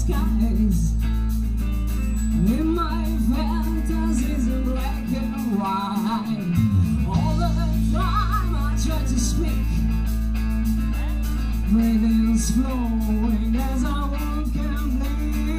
skies. In my fantasies in black and white All the time I try to speak. Breathing's flowing as I walk and leave.